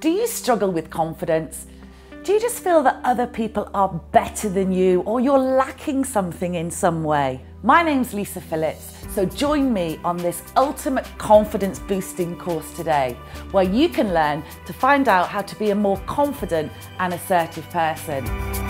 Do you struggle with confidence? Do you just feel that other people are better than you or you're lacking something in some way? My name's Lisa Phillips, so join me on this ultimate confidence boosting course today, where you can learn to find out how to be a more confident and assertive person.